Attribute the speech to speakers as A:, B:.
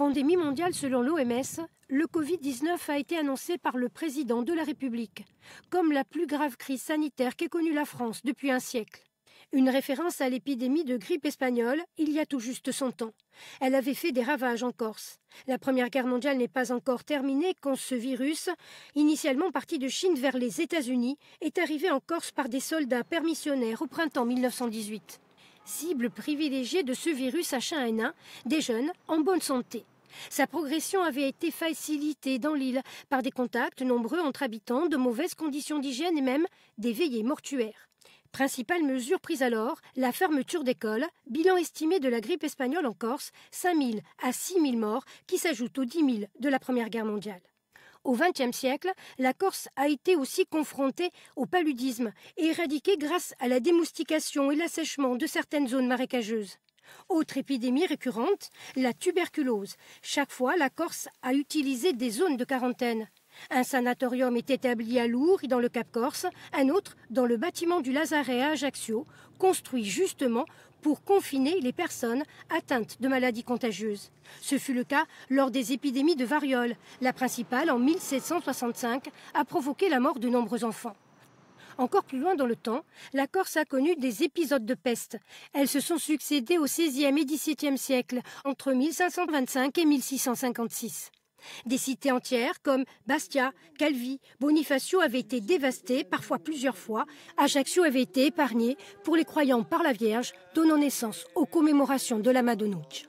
A: Pandémie mondiale selon l'OMS, le Covid-19 a été annoncé par le président de la République comme la plus grave crise sanitaire qu'ait connue la France depuis un siècle. Une référence à l'épidémie de grippe espagnole il y a tout juste son temps. Elle avait fait des ravages en Corse. La Première Guerre mondiale n'est pas encore terminée quand ce virus, initialement parti de Chine vers les États-Unis, est arrivé en Corse par des soldats permissionnaires au printemps 1918. Cible privilégiée de ce virus H1N1, des jeunes en bonne santé. Sa progression avait été facilitée dans l'île par des contacts nombreux entre habitants, de mauvaises conditions d'hygiène et même des veillées mortuaires. Principale mesure prise alors, la fermeture d'écoles, bilan estimé de la grippe espagnole en Corse, 5 000 à 6 000 morts qui s'ajoutent aux 10 000 de la Première Guerre mondiale. Au XXe siècle, la Corse a été aussi confrontée au paludisme et éradiquée grâce à la démoustication et l'assèchement de certaines zones marécageuses. Autre épidémie récurrente, la tuberculose. Chaque fois, la Corse a utilisé des zones de quarantaine. Un sanatorium est établi à Lourdes, dans le Cap Corse, un autre dans le bâtiment du Lazaret à Ajaccio, construit justement pour confiner les personnes atteintes de maladies contagieuses. Ce fut le cas lors des épidémies de variole. La principale, en 1765, a provoqué la mort de nombreux enfants. Encore plus loin dans le temps, la Corse a connu des épisodes de peste. Elles se sont succédées au XVIe et XVIIe siècle, entre 1525 et 1656. Des cités entières comme Bastia, Calvi, Bonifacio avaient été dévastées, parfois plusieurs fois. Ajaccio avait été épargné pour les croyants par la Vierge, donnant naissance aux commémorations de la Madonnouche.